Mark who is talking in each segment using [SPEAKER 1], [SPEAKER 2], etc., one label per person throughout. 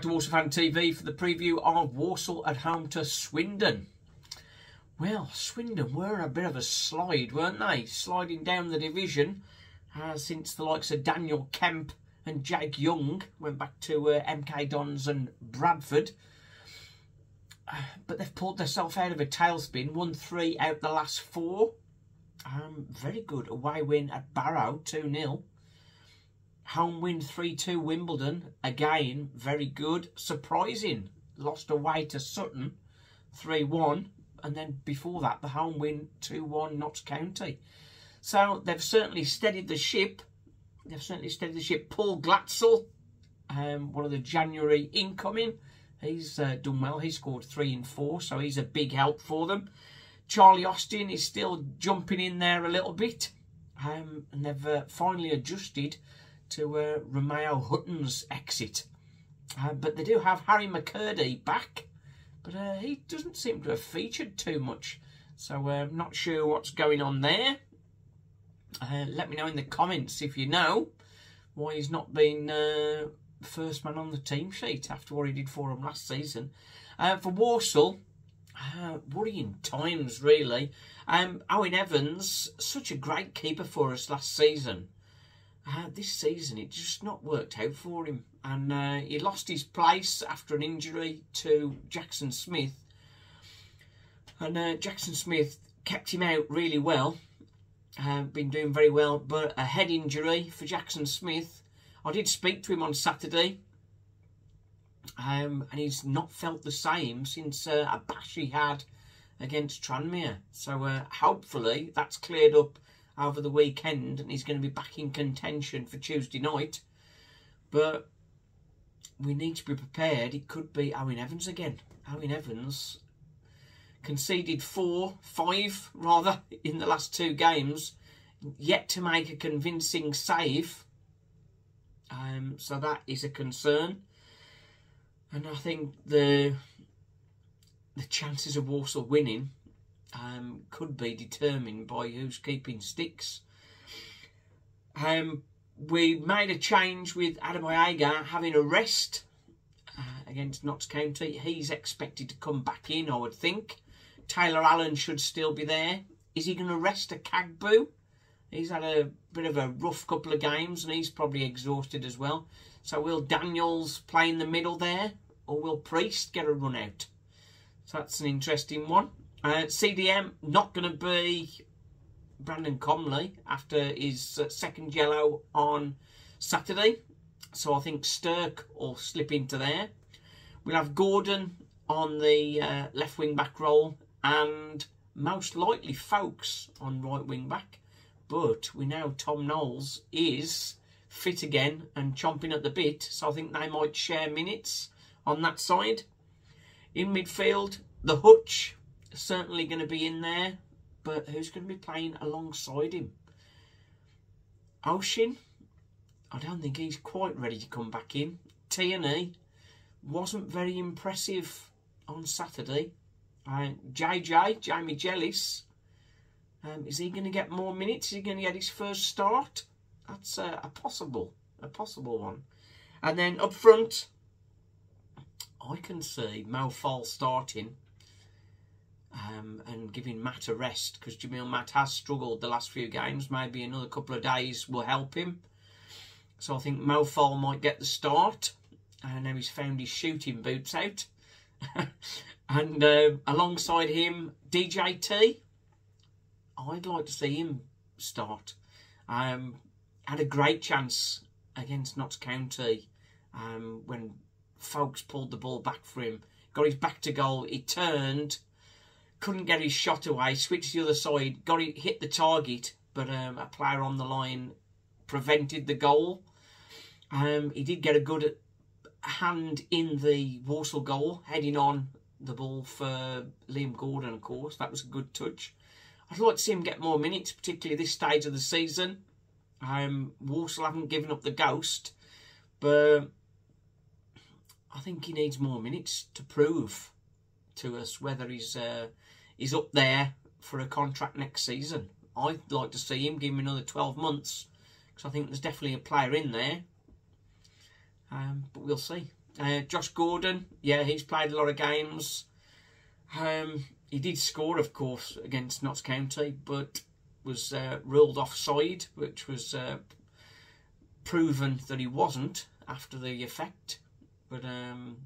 [SPEAKER 1] to Walsall Fan TV for the preview of Walsall at home to Swindon. Well, Swindon were a bit of a slide, weren't they? Sliding down the division uh, since the likes of Daniel Kemp and Jake Young went back to uh, MK Dons and Bradford. Uh, but they've pulled themselves out of a tailspin, won three out the last four. Um, very good away win at Barrow, 2 0. Home win 3 2 Wimbledon. Again, very good. Surprising. Lost away to Sutton 3 1. And then before that, the home win 2 1 Notts County. So they've certainly steadied the ship. They've certainly steadied the ship. Paul Glatzel, um, one of the January incoming, he's uh, done well. He scored 3 and 4, so he's a big help for them. Charlie Austin is still jumping in there a little bit. Um, and they've uh, finally adjusted to uh, Romeo Hutton's exit. Uh, but they do have Harry McKirdy back, but uh, he doesn't seem to have featured too much. So I'm uh, not sure what's going on there. Uh, let me know in the comments if you know why he's not been uh, first man on the team sheet after what he did for them last season. for Walsall, worrying times really. Um, Owen Evans, such a great keeper for us last season uh, this season it just not worked out for him. And uh, he lost his place after an injury to Jackson Smith. And uh, Jackson Smith kept him out really well. Uh, been doing very well. But a head injury for Jackson Smith. I did speak to him on Saturday. Um, and he's not felt the same since uh, a bash he had against Tranmere. So uh, hopefully that's cleared up over the weekend and he's going to be back in contention for Tuesday night. But we need to be prepared. It could be Owen Evans again. Owen Evans conceded four, five rather, in the last two games, yet to make a convincing save. Um, so that is a concern. And I think the the chances of Walsall winning um, could be determined by who's keeping sticks. Um, we made a change with Adam Adeboyega having a rest uh, against Notts County. He's expected to come back in, I would think. Taylor Allen should still be there. Is he going to rest Okagbue? He's had a bit of a rough couple of games and he's probably exhausted as well. So will Daniels play in the middle there or will Priest get a run out? So that's an interesting one. Uh, CDM not going to be Brandon Comley after his uh, second yellow on Saturday. So I think Stirk will slip into there. We'll have Gordon on the uh, left wing back role and most likely Foulkes on right wing back. But we know Tom Knowles is fit again and chomping at the bit. So I think they might share minutes on that side. In midfield, the Hutch certainly going to be in there, but who's going to be playing alongside him? Oisin, I don't think he's quite ready to come back in. Tierney wasn't very impressive on Saturday. Uh, JJ, Jamie Jellis, um, is he going to get more minutes? Is he going to get his first start? That's uh, a possible, a possible one. And then up front, I can see Mo Faal starting um, and giving Matt a rest because Jamille Matt has struggled the last few games. Maybe another couple of days will help him. So I think Mo Faal might get the start. And now he's found his shooting boots out. and uh, alongside him, DJT. I'd like to see him start. Um, had a great chance against Notts County um, when Foulkes pulled the ball back for him. Got his back to goal. He turned couldn't get his shot away, switched the other side, got it, hit the target, but um, a player on the line prevented the goal. Um, he did get a good hand in the Walsall goal, heading on the ball for Liam Gordon, of course. That was a good touch. I'd like to see him get more minutes, particularly this stage of the season. Um, Walsall haven't given up the ghost, but I think he needs more minutes to prove to us whether he's uh, he's up there for a contract next season. I'd like to see him give him another 12 months because I think there's definitely a player in there. Um, but we'll see. Uh, Josh Gordon, yeah, he's played a lot of games. Um, he did score, of course, against Notts County, but was uh, ruled offside, which was uh, proven that he wasn't after the effect. But um,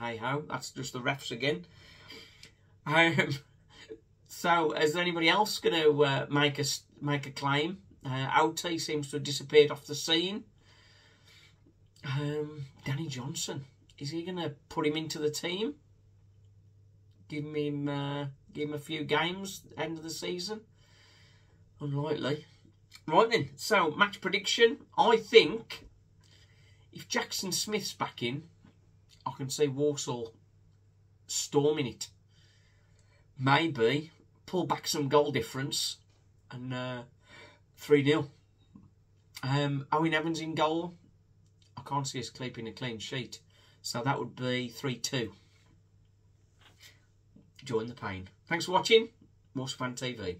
[SPEAKER 1] hey ho, that's just the refs again. Um, so, is anybody else going to uh, make a make a claim? Uh, seems to have disappeared off the scene. Um, Danny Johnson, is he going to put him into the team? Give him uh, give him a few games end of the season. Unlikely. Right then, so match prediction. I think if Jackson Smith's back in, I can see Walsall storming it. Maybe pull back some goal difference and uh, 3 0. Um, Owen Evans in goal. I can't see us keeping a clean sheet. So that would be 3 2. Join the pain. Thanks for watching. Morse Fan TV.